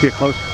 Hier, close.